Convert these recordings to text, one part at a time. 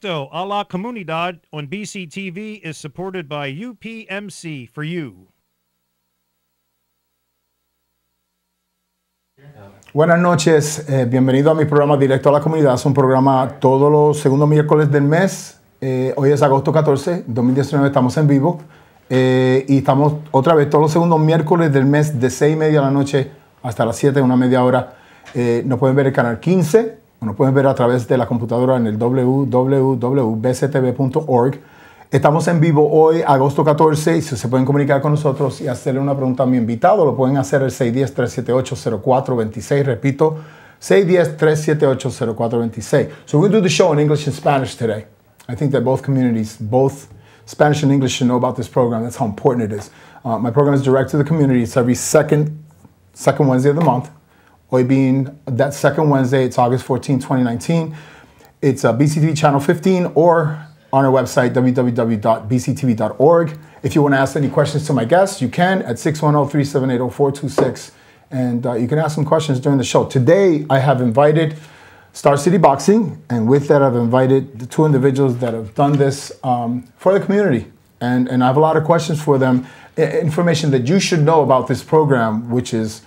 Directo a la Comunidad on BCTV is supported by UPMC for you. Buenas noches, eh, bienvenido a mi programa Directo a la Comunidad. Es un programa todos los segundos miércoles del mes. Eh, hoy es agosto 14, 2019, estamos en vivo. Eh, y estamos otra vez todos los segundos miércoles del mes de 6 y media de la noche hasta las 7, una media hora. Eh, nos pueden ver el canal 15, o nos pueden ver a través de la computadora en el www.bctv.org. Estamos en vivo hoy, agosto 14, y si se pueden comunicar con nosotros y hacerle una pregunta a mi invitado, lo pueden hacer el 610-378-0426. Repito, 610-378-0426. So we'll do the show in English and Spanish today. I think that both communities, both Spanish and English, should know about this program. That's how important it is. Uh, my program is direct to the community. It's every second, second Wednesday of the month. Hoy being that second Wednesday, it's August 14, 2019. It's uh, BCTV Channel 15 or on our website, www.bctv.org. If you want to ask any questions to my guests, you can at 610-378-0426. And uh, you can ask some questions during the show. Today, I have invited Star City Boxing, and with that, I've invited the two individuals that have done this um, for the community. And, and I have a lot of questions for them, information that you should know about this program, which is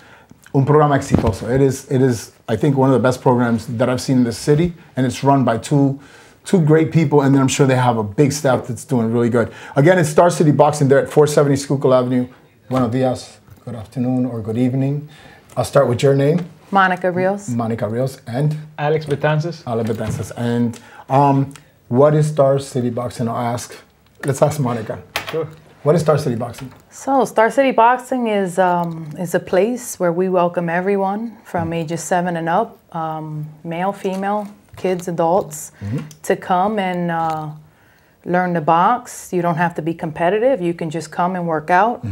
un programa exitoso. It is, it is, I think, one of the best programs that I've seen in the city, and it's run by two, two great people, and then I'm sure they have a big staff that's doing really good. Again, it's Star City Boxing. They're at 470 Schuylkill Avenue. Buenos dias, good afternoon, or good evening. I'll start with your name, Monica Rios. Monica Rios, and Alex Betances. Alex Betances. And um, what is Star City Boxing? I'll ask, let's ask Monica. Sure. What is Star City Boxing? So, Star City Boxing is um, is a place where we welcome everyone from ages seven and up, um, male, female, kids, adults, to come and uh, learn to box. You don't have to be competitive. You can just come and work out,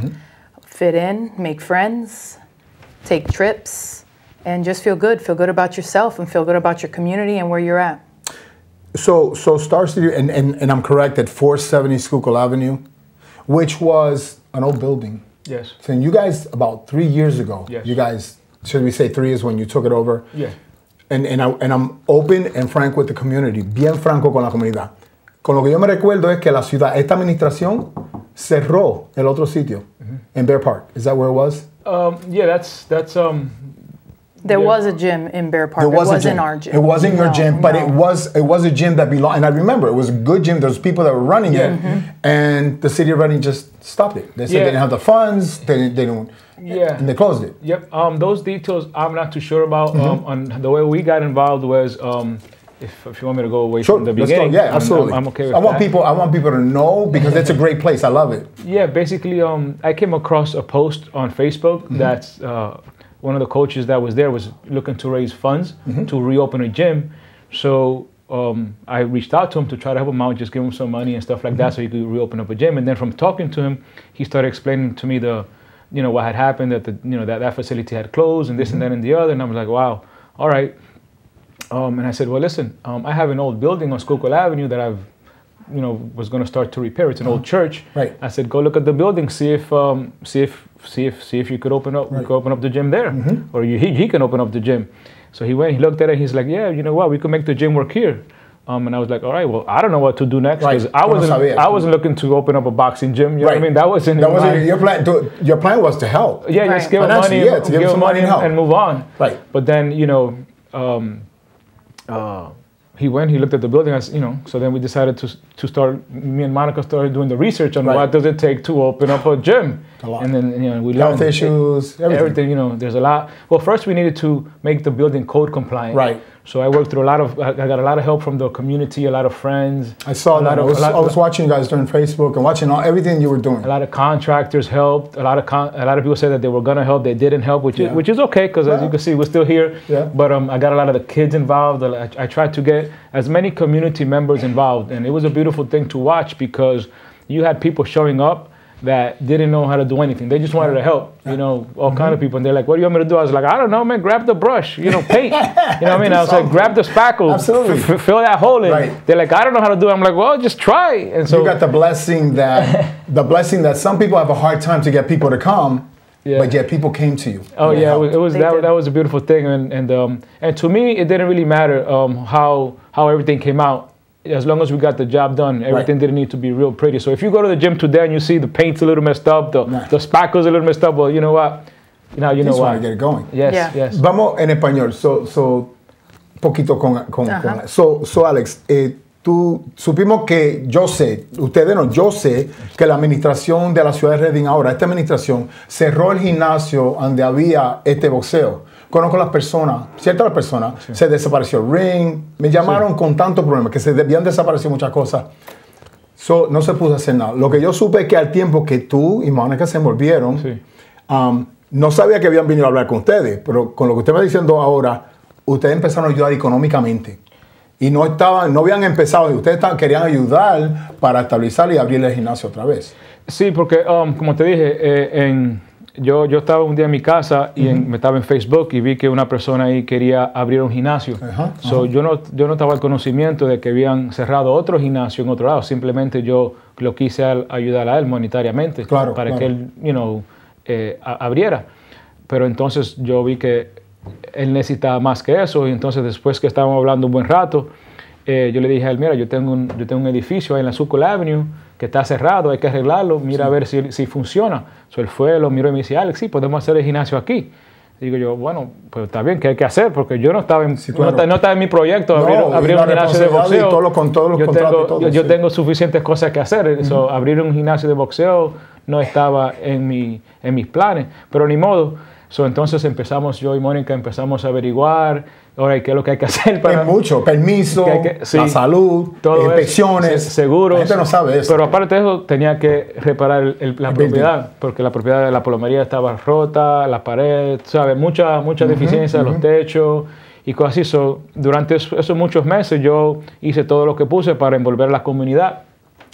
fit in, make friends, take trips, and just feel good. Feel good about yourself and feel good about your community and where you're at. So, so Star City, and, and, and I'm correct, at 470 Schuylkill Avenue, which was an old building. Yes. So you guys, about three years ago, Yes. you guys, should we say three is when you took it over? Yeah. And, and, I, and I'm open and frank with the community, bien franco con la comunidad. Con lo que yo me recuerdo es que la ciudad, esta administración cerró el otro sitio in Bear Park. Is that where it was? Um, yeah, that's that's um. There Yeah. was a gym in Bear Park. There was it wasn't our gym. It wasn't your No, gym, but it was it was a gym that belonged. And I remember it was a good gym. There was people that were running Yeah. it, and the city of Reading just stopped it. They said Yeah. they didn't have the funds. They didn't. They didn't. Yeah. And they closed it. Yep. Um, those details I'm not too sure about. Um, Mm-hmm. on the way we got involved was um, if, if you want me to go away Sure, from the let's go. beginning. Yeah, absolutely. I'm, I'm okay with I want that. people. I want people to know because it's a great place. I love it. Yeah, basically, um, I came across a post on Facebook Mm-hmm. that's uh, one of the coaches that was there was looking to raise funds Mm-hmm. to reopen a gym. So um, I reached out to him to try to help him out, just give him some money and stuff like that, so he could reopen up a gym. And then from talking to him, he started explaining to me the, you know, what had happened that the, you know, that that facility had closed and this and that and the other. And I was like, wow, all right. Um, and I said, well, listen, um, I have an old building on Schuylkill Avenue that I've, you know, was going to start to repair. It's an old church. Right. I said, go look at the building, see if, um, see if, see if, see if you could open up, we Right. could open up the gym there, or you, he, he can open up the gym. So he went, he looked at it, he's like, yeah, you know what, we could make the gym work here. Um, and I was like, all right, well, I don't know what to do next Right. I wasn't, sabías. I wasn't looking to open up a boxing gym. You know what I mean? That wasn't. That wasn't my- your plan. to- Your plan was to help. yeah, Right. just give him money, yeah, to give him him some money and help. and move on. Right. But then you know, um, uh, he went. He looked at the building. As you know, so then we decided to to start. Me and Monica started doing the research on Right. what does it take to open up a gym. A lot. And then you know we Health learned issues, everything. You know, there's a lot. Well, first we needed to make the building code compliant. Right. So I worked through a lot of. I got a lot of help from the community, a lot of friends. I saw a that. lot I was, lot- I was watching you guys during Facebook and watching all, everything you were doing. A lot of contractors helped. A lot of con- a lot of people said that they were gonna help. They didn't help, which Yeah. is which is okay because as you can see, we're still here. Yeah. But um, I got a lot of the kids involved. I, I tried to get as many community members involved, and it was a beautiful thing to watch because you had people showing up that didn't know how to do anything. They just wanted to help. You know, all kind Mm-hmm. of people, and they're like, "What do you want me to do?" I was like, "I don't know, man. Grab the brush. You know, paint. you know what I mean?" I was like, "Grab the spackle. Absolutely. F- f- fill that hole in." Right. They're like, "I don't know how to do." it. I'm like, "Well, just try." And so you got the blessing that the blessing that some people have a hard time to get people to come, Yeah. but yet people came to you. Oh yeah, it was, helped. it was They that, did. that was a beautiful thing, and and um, and to me, it didn't really matter um, how how everything came out. As long as we got the job done, everything didn't need to be real pretty. So if you go to the gym today and you see the paint's a little messed up, the, Nah. the spackle's a little messed up, well, you know what? Now you know Just why. to get it going. Yes, Yeah. yes. Vamos en español. So, so poquito con, con, con- so, so Alex, eh, tú supimos que yo sé, ustedes no, yo sé que la administración de la ciudad de Reading ahora, esta administración cerró el gimnasio donde había este boxeo. Conozco las personas, ciertas personas, se desapareció el ring, me llamaron con tantos problemas que se habían desaparecido muchas cosas. So, no se pudo hacer nada. Lo que yo supe es que al tiempo que tú y Mónica se envolvieron, Sí. um, no sabía que habían venido a hablar con ustedes, pero con lo que usted me está diciendo ahora, ustedes empezaron a ayudar económicamente. Y no estaban, no habían empezado, ustedes estaban- querían ayudar para estabilizar y abrir el gimnasio otra vez. Sí, porque um, como te dije, eh, en, yo, yo estaba un día en mi casa y en- me estaba en Facebook y vi que una persona ahí quería abrir un gimnasio. Ajá, So, Yo, no, yo no estaba al conocimiento de que habían cerrado otro gimnasio en otro lado. Simplemente yo lo quise al- ayudar a él monetariamente Claro, para claro. que él you know, eh, a- abriera. Pero entonces yo vi que él necesitaba más que eso y entonces después que estábamos hablando un buen rato, eh, yo le dije a él, mira, yo tengo un, yo tengo un edificio ahí en la Schuylkill Avenue que está cerrado, hay que arreglarlo, mira a ver si, si funciona. So, él fue, lo miró y me dice, Alex, sí, podemos hacer el gimnasio aquí. Digo yo, bueno, pues está bien, ¿qué hay que hacer? Porque yo no estaba en, Sí, claro. no, no estaba en mi proyecto No, abrir, un gimnasio de y boxeo. todo con todos los yo contratos tengo, todo, yo, tengo suficientes cosas que hacer. So, abrir un gimnasio de boxeo no estaba en, mi, en mis planes, pero ni modo. So, entonces empezamos, yo y Mónica empezamos a averiguar, ahora qué es lo que hay que hacer para... es mucho, permiso, que hay que- sí, la salud, eso, inspecciones, se- seguros. La gente no sabe eso. Pero aparte de eso, tenía que reparar el- el- la El propiedad, porque la propiedad de la plomería estaba rota, la pared, ¿sabes? Mucha, mucha deficiencia, los techos y cosas así. So, durante es- esos muchos meses yo hice todo lo que puse para envolver a la comunidad.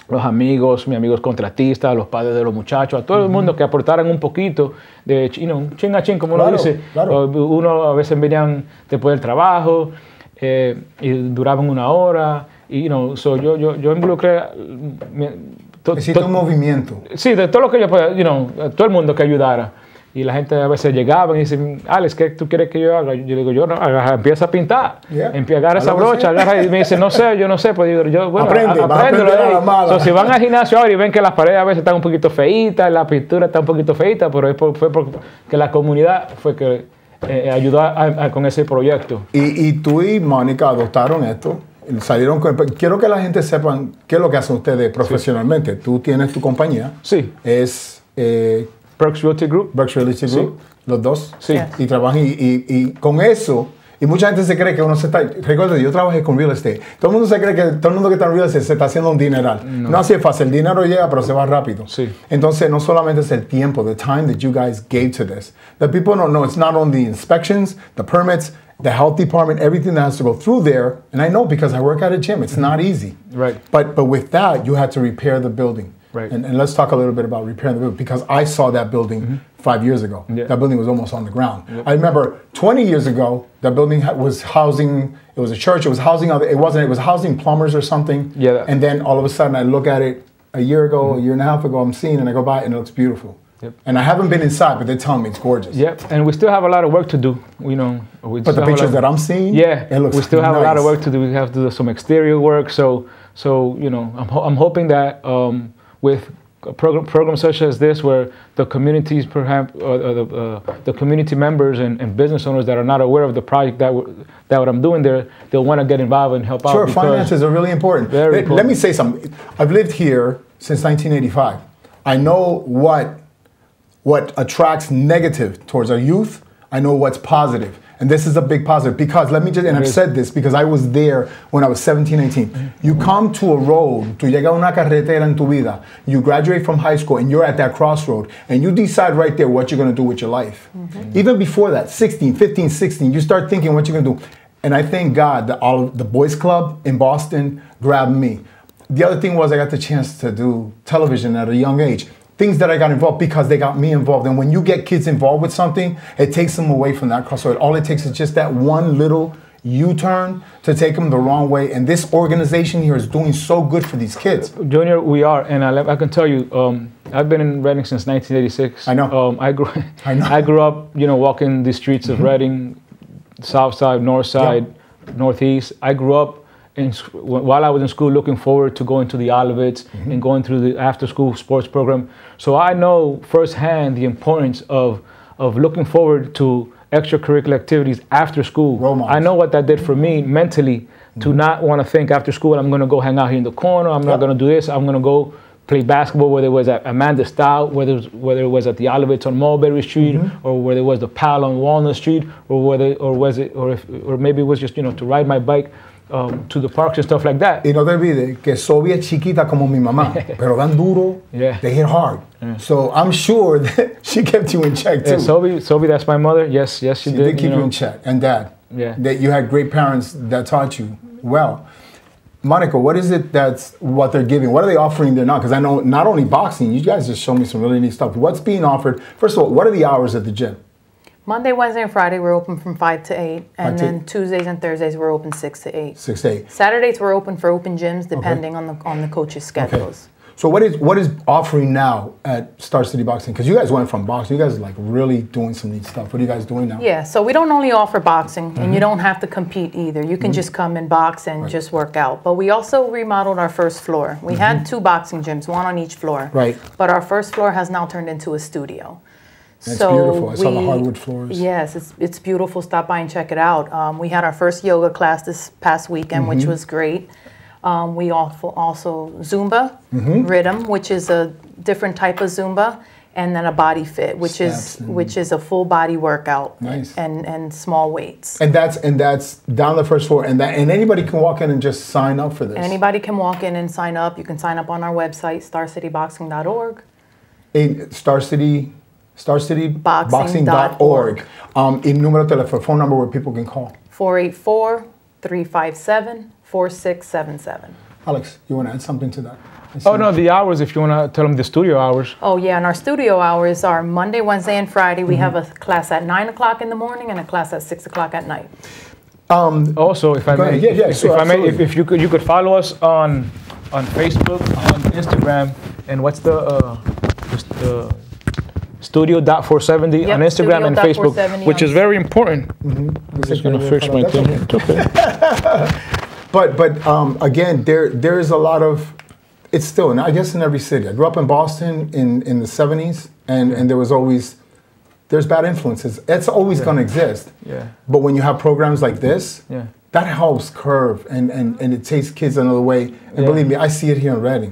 Los amigos, mis amigos contratistas, los padres de los muchachos, a todo el mundo que aportaran un poquito de you know, chin a chin, como uno Claro, dice. claro. O- uno a veces venían después del trabajo eh, y duraban una hora. Y, you know, so yo, yo, yo involucré. mm, mi- to- Necesita to- un movimiento. sí, de todo lo que yo pueda, you know, todo el mundo que ayudara. Y la gente a veces llegaba y dice, Alex, ¿qué tú quieres que yo haga? Yo digo, yo no, empieza a pintar. Yeah. Empieza, agarra Haz esa brocha, agarra y me dice, no sé, yo no sé. Pues digo, yo, bueno, Aprende, a a la mala. So, si van al gimnasio ahora y ven que las paredes a veces están un poquito feitas, la pintura está un poquito feita, pero es por- fue porque la comunidad fue que eh, ayudó a- a- con ese proyecto. Y, y tú y Mónica adoptaron esto. Salieron con, quiero que la gente sepan qué es lo que hacen ustedes profesionalmente. Tú tienes tu compañía. Sí. Es eh, Perks Realty Group. Berkshire Realty Group, los dos. Sí. Y trabajan y, y- y con eso, y mucha gente se cree que uno se está, recuerda, yo trabajé con real estate. Todo el mundo se cree que todo el mundo que está en real estate se está haciendo un dineral. No, así es fácil, el dinero llega, pero se va rápido. Sí. Entonces, no solamente es el tiempo, the time that you guys gave to this. The people don't know it's not only the inspections, the permits, the health department, everything that has to go through there. And I know because I work at a gym, it's not easy. Right. But but with that, you had to repair the building. Right. And, and let's talk a little bit about repairing the building because I saw that building five years ago. Yeah. That building was almost on the ground. I remember 20 years ago, that building was housing. It was a church. It was housing other. It wasn't. It was housing plumbers or something. Yeah, And then all of a sudden, I look at it a year ago, a year and a half ago. I'm seeing, and I go by, it and it looks beautiful. Yep. And I haven't been inside, but they're telling me it's gorgeous. Yep, and we still have a lot of work to do. You know, we But the still have a pictures that I'm seeing, yeah, it looks we still have a lot of work to do. We have to do some exterior work. So, so you know, I'm, ho- I'm hoping that um, with a program, programs such as this, where the communities, perhaps, or, or the, uh, the community members and, and business owners that are not aware of the project that w- that what I'm doing there, they'll want to get involved and help Sure, out. because- finances are really important. Very let, let me say something. I've lived here since 1985. I know what what attracts negative towards our youth. I know what's positive. And this is a big positive because let me just, and I've said this because I was there when I was 17, 18. You come to a road, tú llegas a una carretera en tu vida, you graduate from high school and you're at that crossroad and you decide right there what you're going to do with your life. Mm-hmm. Even before that, 16, 15, 16, you start thinking what you're going to do. And I thank God that all of the boys club in Boston grabbed me. The other thing was I got the chance to do television at a young age. Things that I got involved because they got me involved. And when you get kids involved with something, it takes them away from that crossroad. All it takes is just that one little U-turn to take them the wrong way. And this organization here is doing so good for these kids. Junior, we are, and I, I can tell you, um, I've been in Reading since 1986. I know. Um, I grew, I know. Mm-hmm. grew up, you know, walking the streets of Reading, South Side, North Side, Northeast. I grew up in, while I was in school, looking forward to going to the Olivets mm-hmm. and going through the after-school sports program. So I know firsthand the importance of of looking forward to extracurricular activities after school. I know what that did for me mentally to mm-hmm. not want to think after school I'm going to go hang out here in the corner. I'm Yep. not going to do this. I'm going to go play basketball, whether it was at Amanda Stout, whether it was, whether it was at the Olivets on Mulberry Street, mm-hmm. or whether it was the Pal on Walnut Street, or whether or was it or if or maybe it was just you know to ride my bike um, to the parks and stuff like that. Y no te olvides que Sobi es chiquita como mi mamá, pero dan duro, Yeah. they hit hard. So I'm sure that she kept you in check too. Yeah, Sophie, that's my mother. Yes, yes, she, She did. did keep you, know. in check, and dad. Yeah. That you had great parents that taught you well. Monica, what is it that's what they're giving? What are they offering there now? Because I know not only boxing, you guys just showed me some really neat stuff. What's being offered? First of all, what are the hours at the gym? Monday, Wednesday, and Friday we're open from five to eight, and Five to then eight. Tuesdays and Thursdays we're open six to eight. Six to eight. Saturdays we're open for open gyms depending on the on the coaches' schedules. So what is what is offering now at Star City Boxing? Because you guys went from boxing, you guys are like really doing some neat stuff. What are you guys doing now? Yeah, so we don't only offer boxing, and Mm-hmm. you don't have to compete either. You can just come and box and just work out. But we also remodeled our first floor. We had two boxing gyms, one on each floor. Mm-hmm. Right. But our first floor has now turned into a studio. That's beautiful. I saw the hardwood floors. Yes, it's, it's beautiful. Stop by and check it out. Um, we had our first yoga class this past weekend, Mm-hmm. which was great. Um, we also, also Zumba, Mm-hmm. Rhythm, which is a different type of Zumba, and then a body fit, which Steps is and- which is a full body workout Nice. and and small weights. And that's and that's down the first floor, and that and anybody can walk in and just sign up for this. Anybody can walk in and sign up. You can sign up on our website, starcityboxing.org. in Star City, Star City Boxing dot Boxing.org. Um, in número de teléfono, phone number where people can call. 484 357 4677. Alex, you want to add something to that? Oh no, the hours. If you want to tell them the studio hours. Oh, yeah, and our studio hours are Monday, Wednesday, and Friday. We have a class at 9 o'clock in the morning and a class at 6 o'clock at night. Um, Also, if I may, ahead. Yeah, yeah, if, sure, if I may, if, if you could, you could follow us on on Facebook, on Instagram, and what's the uh, just the studio dot 470 Yep, on Instagram and Facebook, which is very important. This Just is gonna fix my thing. okay. But but um, again, there there is a lot of it's still, and I guess in every city. I grew up in Boston in in the '70s, and and there was always there's bad influences. It's always going to exist. Yeah. But when you have programs like this, Yeah. that helps curve and, and, and it takes kids another way. And Yeah. believe me, I see it here in Reading.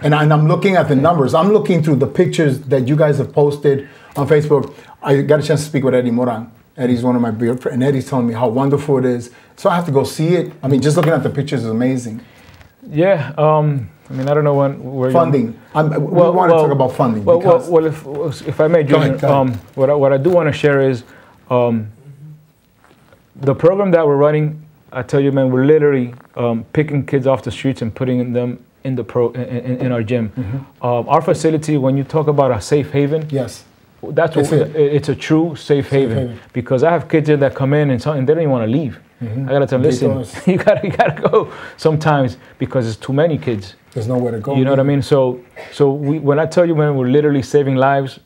And, and I'm looking at the numbers. I'm looking through the pictures that you guys have posted on Facebook. I got a chance to speak with Eddie Moran. Eddie's one of my dear friends, and Eddie's telling me how wonderful it is. So I have to go see it. I mean, just looking at the pictures is amazing. Yeah. Um, I mean, I don't know when where Funding. I'm, we want to talk about funding Well, well, well, if, if I may, Junior, ahead. um, what, I, what I do want to share is um, the program that we're running. I tell you, man, we're literally um, picking kids off the streets and putting them in the pro in, in, our gym. Mm-hmm. Um, our facility, when you talk about a safe haven, yes, that's It's what, it. it's a true safe haven, haven. Mm-hmm. because I have kids here that come in and, and they don't even want to leave. I gotta tell them, listen, you gotta you gotta go sometimes because it's too many kids. there's nowhere to go. You know what I mean? So, so we, when I tell you, man, we're literally saving lives,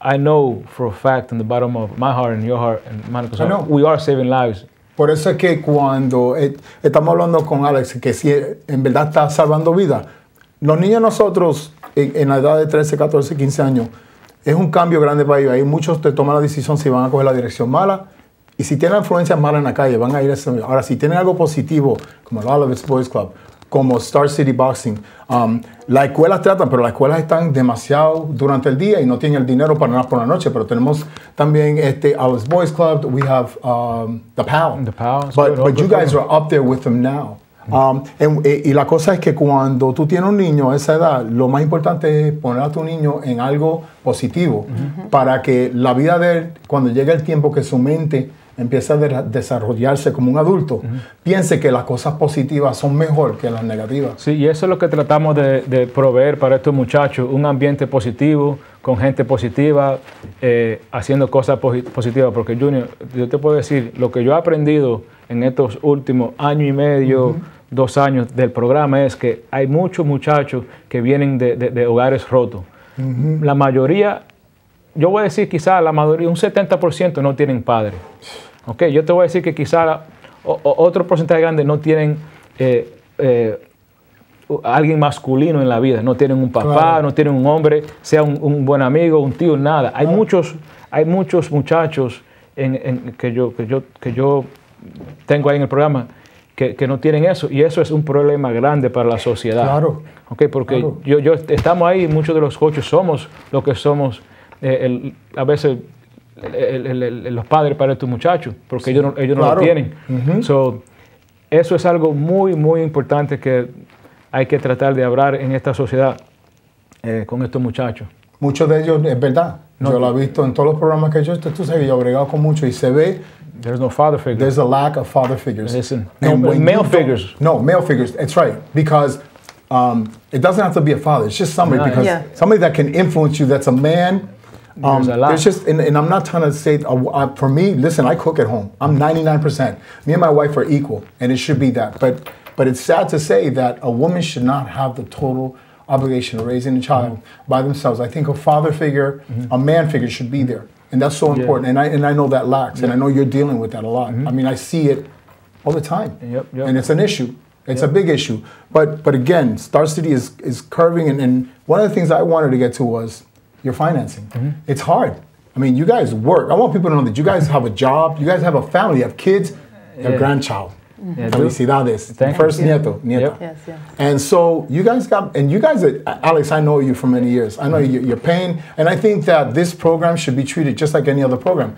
I know for a fact in the bottom of my heart and your heart and Monica's I know. heart, we are saving lives. Por eso es que cuando eh, estamos hablando con Alex, que si en verdad está salvando vidas, los niños nosotros en, la edad de 13, 14, 15 años, es un cambio grande para ellos. Hay muchos que toman la decisión si van a coger la dirección mala. Y si tienen influencias malas en la calle, van a ir a ese... Ahora, si tienen algo positivo, como el Olivet's Boys Club, como Star City Boxing, um, las escuelas tratan, pero las escuelas están demasiado durante el día y no tienen el dinero para nada por la noche. Pero tenemos también este Olivet's Boys Club, we have um, the PAL. The PAL, But, you guys are up there with them now. Um, en- eh, y la cosa es que cuando tú tienes un niño a esa edad, lo más importante es poner a tu niño en algo positivo para que la vida de él, cuando llegue el tiempo que su mente empieza a de- desarrollarse como un adulto, piense que las cosas positivas son mejor que las negativas. Sí, y eso es lo que tratamos de, de proveer para estos muchachos, un ambiente positivo, con gente positiva, eh, haciendo cosas posi- positivas. Porque Junior, yo te puedo decir, lo que yo he aprendido en estos últimos año y medio, dos años del programa es que hay muchos muchachos que vienen de, de- de hogares rotos. La mayoría, yo voy a decir quizá la mayoría, un 70% no tienen padre. Ok, yo te voy a decir que quizá o- o- otro porcentaje grande no tienen eh, eh, alguien masculino en la vida. No tienen un papá, Claro. no tienen un hombre, sea un, un buen amigo, un tío, nada. Hay muchos, hay muchos muchachos en, en- que, yo, que, yo, que yo tengo ahí en el programa que, que no tienen eso. Y eso es un problema grande para la sociedad. Claro. Ok, porque Claro. yo, yo estamos ahí, muchos de los coaches somos lo que somos, eh, el- a veces el- el- el- los padres para estos muchachos, porque ellos no, ellos no Claro. lo tienen. Ujú. So, eso es algo muy, muy importante que hay que tratar de hablar en esta sociedad eh, con estos muchachos. Muchos de ellos es verdad. yo lo he visto en todos los programas que yo estoy, tú sabes que yo he bregado con mucho y se ve There's no father figure. there's a lack of father figures. Listen, no, male figures. No, male figures. That's right. Because um, it doesn't have to be a father. It's just somebody No, because Yeah. somebody that can influence you. That's a man. Um, There's a lot. There's just, and, and I'm not trying to say, uh, uh, for me, listen, I cook at home. I'm 99%. Me and my wife are equal, and it should be that. But, but it's sad to say that a woman should not have the total obligation of raising a child by themselves. I think a father figure, a man figure should be there. And that's so important. And I, and I know that lacks, and I know you're dealing with that a lot. I mean, I see it all the time. Yep, yep. And it's an issue. It's a big issue. But but again, Star City is is curving and, and one of the things I wanted to get to was your financing. Mm-hmm. It's hard. I mean, you guys work. I want people to know that you guys have a job, you guys have a family, you have kids, a Yeah. grandchild. Yeah, I do. Felicidades. Thank First you. nieto, nieta. Yep. Yes, yes. And so you guys got, and you guys, are, Alex, I know you for many years. I know you, you're paying, and I think that this program should be treated just like any other program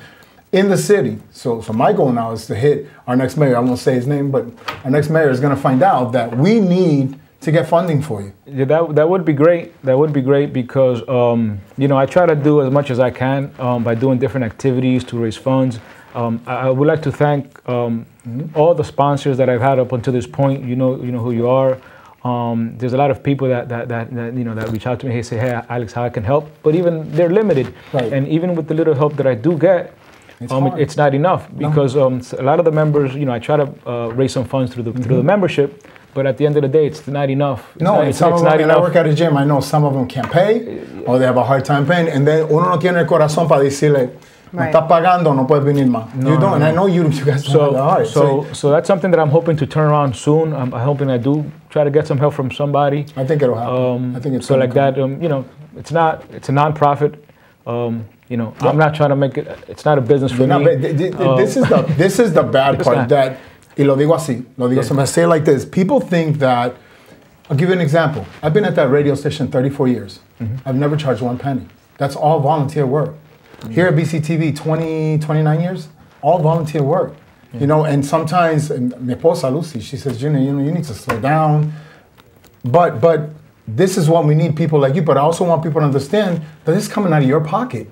in the city. So, so my goal now is to hit our next mayor. I won't say his name, but our next mayor is going to find out that we need to get funding for you. Yeah, that, that would be great. That would be great because, um, you know, I try to do as much as I can um, by doing different activities to raise funds. Um, I, I would like to thank um, all the sponsors that I've had up until this point. You know, you know who you are. Um, there's a lot of people that, that, that, that, you know that reach out to me. and say, hey, Alex, how I can help? But even they're limited, Right. and even with the little help that I do get, It's um, it's not enough because um, a lot of the members, you know, I try to uh, raise some funds through the through the membership, but at the end of the day, it's not enough. It's No, not, it's, some it's of them, not and I work at a gym, I know some of them can't pay or they have a hard time paying. And then uno no tiene el corazón para decirle, me Right. estás pagando, no puedes venir más. you don't, and I know you, you guys don't have the So, heart. so, so that's something that I'm hoping to turn around soon. I'm, I'm hoping I do try to get some help from somebody. I think it'll happen. Um, I think it's so like come. that. Um, you know, it's not. It's a non-profit. Um, you know, I'm not trying to make it. It's not a business for They're me. ba- th- th- Um, this is the this is the bad part not. that y lo digo así, lo digo Yeah. así. I say it like this. People think that I'll give you an example. I've been at that radio station 34 years. Mm-hmm. I've never charged one penny. That's all volunteer work. Here at BCTV 20 29 years, all volunteer work. You know, and sometimes and mi esposa Lucy, she says, Junior, you know, you need to slow down. But but this is what we need people like you. But I also want people to understand that this is coming out of your pocket,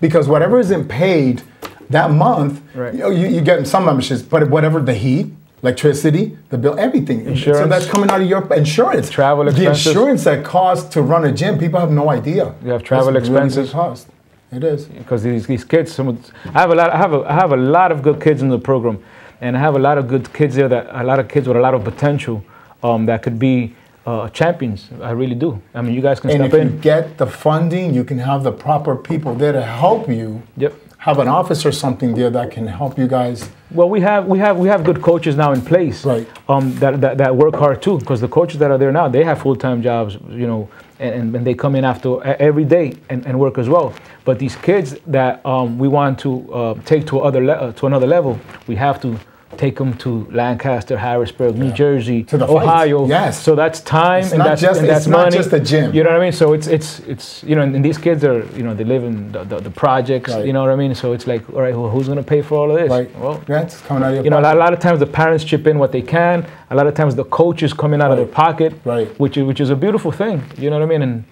because whatever isn't paid that month, Right. you know, you, you get some memberships, but whatever the heat, electricity, the bill, everything. Insurance. So that's coming out of your insurance. Travel expenses. The insurance that costs to run a gym, people have no idea. You have travel That's a really cost. It is. because these, these kids some I have a lot I have a, I have a lot of good kids in the program and I have a lot of good kids there that a lot of kids with a lot of potential um, that could be uh, champions I really do I mean you guys can And if step you get the funding, you can have the proper people there to help you. Yep. Have an office or something there that can help you guys. well we have we have we have good coaches now in place Right. um, that, that, that work hard too because the coaches that are there now they have full-time jobs you know and, and they come in after every day and, and work as well but these kids that um, we want to uh, take to other le- uh, to another level we have to take them to Lancaster, Harrisburg, New Jersey, To the fights. Ohio. Yes. So that's time It's and not that's, just- and it's that's not money. just a gym. You know what I mean? So it's it's it's you know, and, and these kids are you know they live in the, the, the projects. Right. You know what I mean? So it's like, all right, well, who's going to pay for all of this? Right. Well, yeah, it's coming out of your you know, a lot, pocket. of times the parents chip in what they can. A lot of times the coaches coming out of their pocket, Right. Which is which is a beautiful thing. You know what I mean? And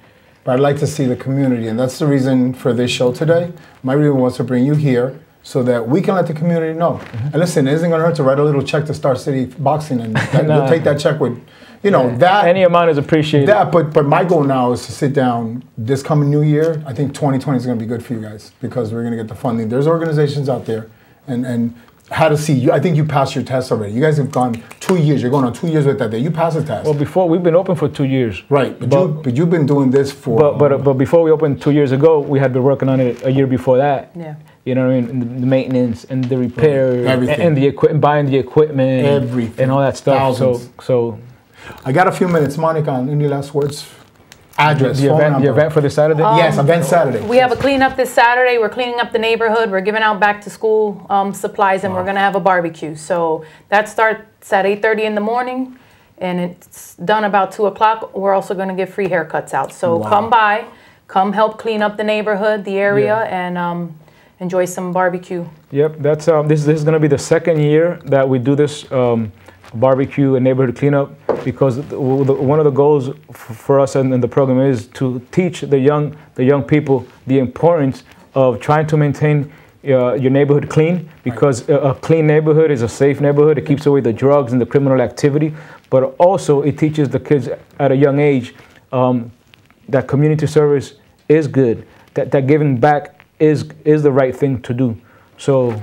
But I'd like to see the community, and that's the reason for this show today. My reason was to bring you here so that we can let the community know. Mm-hmm. And listen, it isn't going to hurt to write a little check to Star City Boxing, and that, No. we'll take that check with, you know, that. any amount is appreciated. that, but but my goal now is to sit down this coming new year. I think 2020 is going to be good for you guys because we're going to get the funding. There's organizations out there, and and how to see you. I think you passed your test already. You guys have gone two years. You're going on two years with that. Day. You passed the test, well, before we've been open for two years. right? But, but- you but you've been doing this for. But but but before we opened two years ago, we had been working on it a year before that. Yeah. You know what I mean? And the, the maintenance and the repair Everything. and, the equipment, buying the equipment, Everything. and all that stuff. Thousands. So, so I got a few minutes, Monica. Any last words? Address, the phone event, number. the event for the Saturday. yes, event Saturday. We have a cleanup this Saturday. We're cleaning up the neighborhood. We're giving out back to school um, supplies, and we're gonna have a barbecue. So that starts at 8:30 in the morning, and it's done about two o'clock. We're also gonna give free haircuts out. So Wow. come by, come help clean up the neighborhood, the area, Yeah. and um, enjoy some barbecue. Yep, that's um, this. This is going to be the second year that we do this um, barbecue and neighborhood cleanup because the, the, one of the goals for us in the program is to teach the young the young people the importance of trying to maintain uh, your neighborhood clean because a, a clean neighborhood is a safe neighborhood. It keeps away the drugs and the criminal activity, but also it teaches the kids at a young age um, that community service is good, that, that giving back is is the right thing to do. So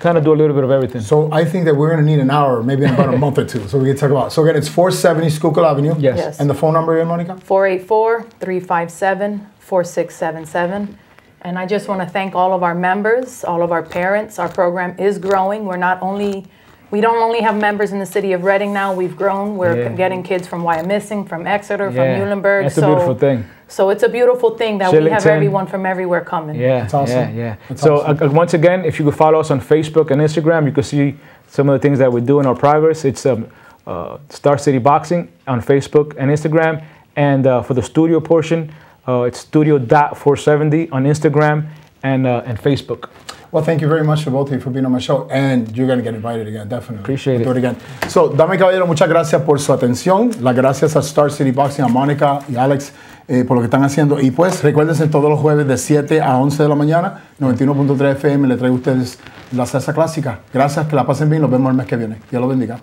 kind of do a little bit of everything. So I think that we're going to need an hour, maybe in about a month or two, so we can talk about. So again, it's 470 Schuylkill Avenue. Yes. Yes. And the phone number again, Monica? 484-357-4677. And I just want to thank all of our members, all of our parents. Our program is growing. We're not only, we don't only have members in the city of Reading now, we've grown. We're Yeah. getting kids from Wyomissing, from Exeter, Yeah, from Muhlenberg. that's a so, beautiful thing. So it's a beautiful thing that we have Shillington. everyone from everywhere coming. Yeah, That's awesome. yeah, yeah. That's so awesome. uh, uh, once again, if you could follow us on Facebook and Instagram, you can see some of the things that we do in our progress. It's um, uh, Star City Boxing on Facebook and Instagram, and uh, for the studio portion, uh, it's Studio.470 on Instagram and uh, and Facebook. Well, thank you very much to both of you for being on my show, and you're going to get invited again, definitely. Appreciate We'll it. Do it again. So, dame y caballero, muchas gracias por su atención. Las gracias a Star City Boxing, a Mónica y Alex eh, por lo que están haciendo. Y pues, recuérdense todos los jueves de 7 a 11 de la mañana, 91.3 FM, le traigo a ustedes la salsa clásica. Gracias, que la pasen bien, los vemos el mes que viene. Dios los bendiga.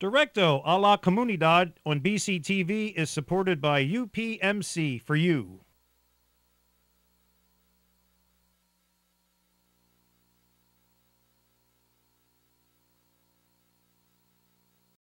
Directo a la Comunidad on BCTV is supported by UPMC for you.